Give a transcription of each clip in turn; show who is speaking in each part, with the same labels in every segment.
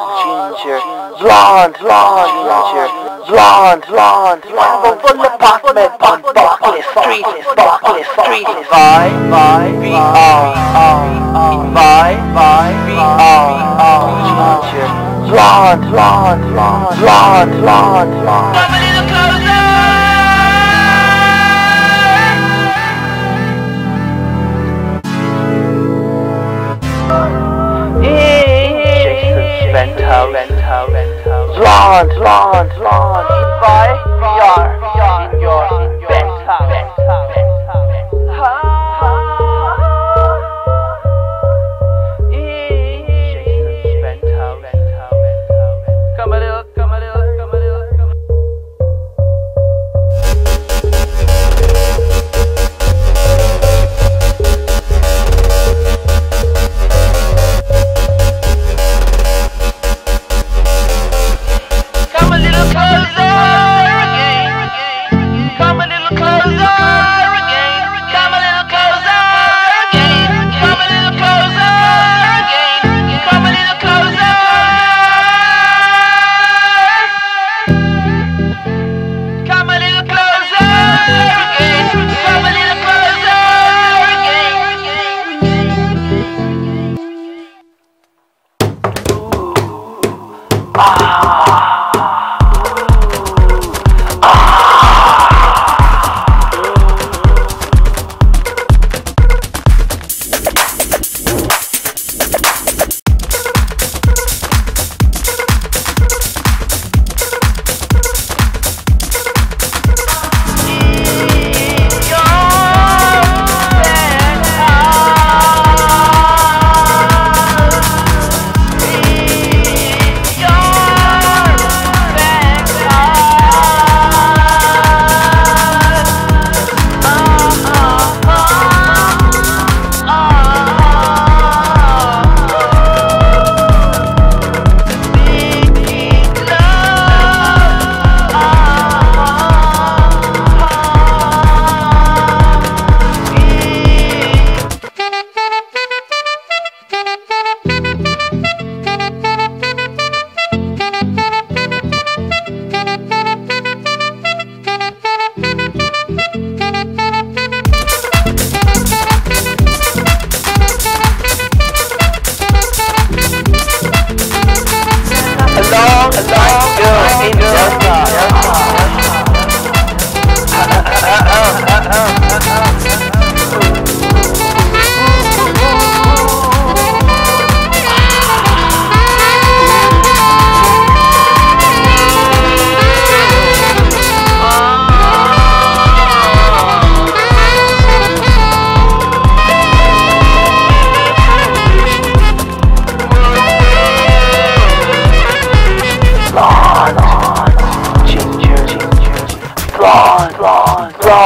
Speaker 1: ginger, blonde, blonde, ginger, blonde, blonde, blonde, full of apartment, punk, buckless, street, buckless, street, vibe, vibe, vibe, vibe, vibe, ginger, blonde, blonde, blonde, blonde, blonde, blonde. far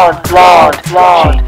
Speaker 1: Lord, Lord, Lord.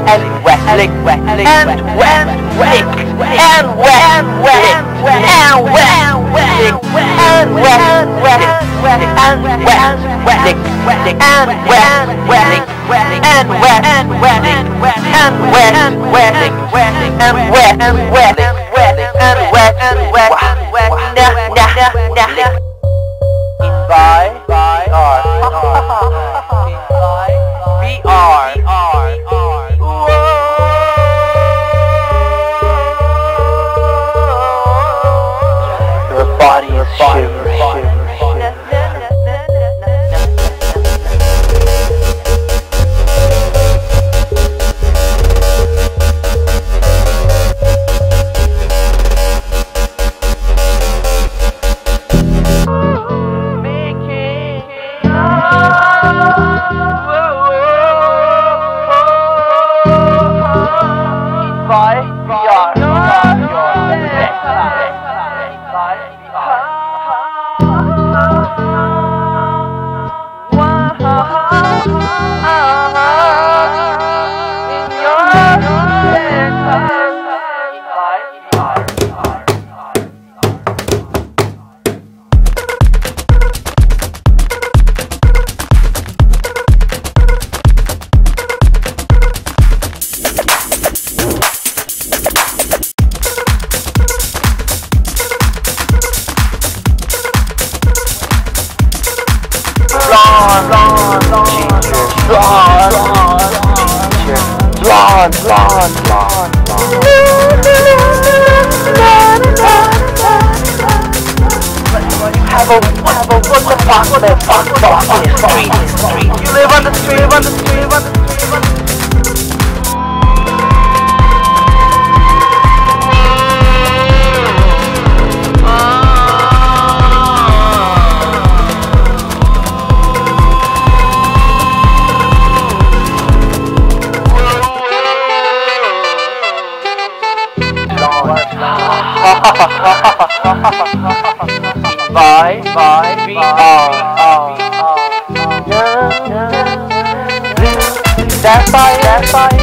Speaker 1: And wet wet lick wet and wet lick and wet and wet and wet lick and wet wet and wet wet lick lick and wet wet lick and wet and wet lick and wet and wet lick and wet and wet lick and wet and wet na na na lick by by R VR Your Blonde, blonde, blonde, blonde, blonde, Have a, have a, what the fuck, what the fuck, fuck, street, street. You live on the street, on the street, on the street, Boy, boy, be all, all, all. Dance by, dance by.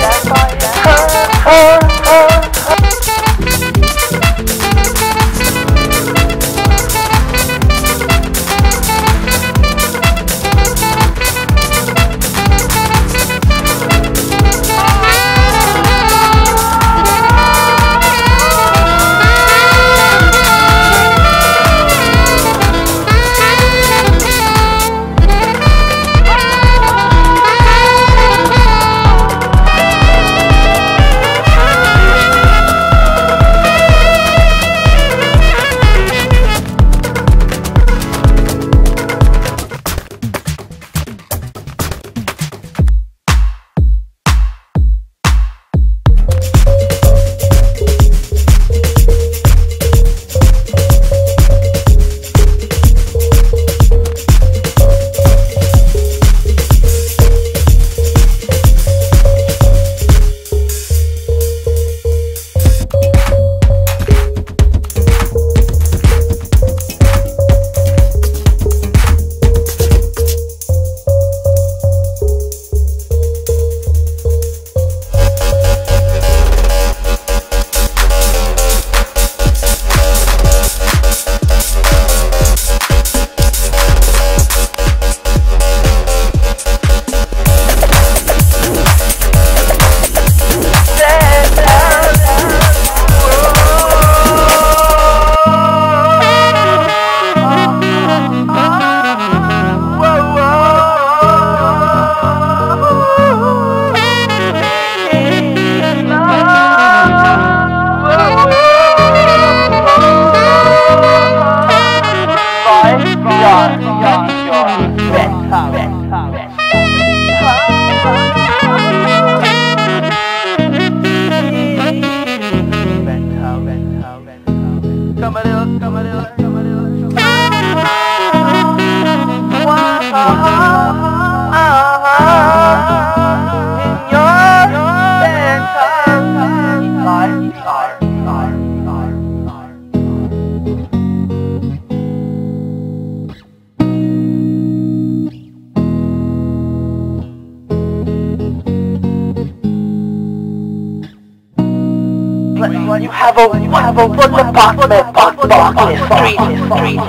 Speaker 1: Have a you have a full apartment on Barclay Street.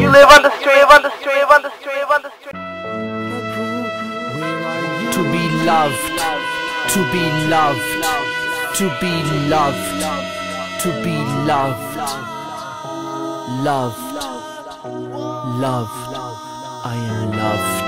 Speaker 1: You live on the street, on the street, on the street, on the street.
Speaker 2: To be loved, to be loved, to be loved, to be loved, loved, loved. I am loved.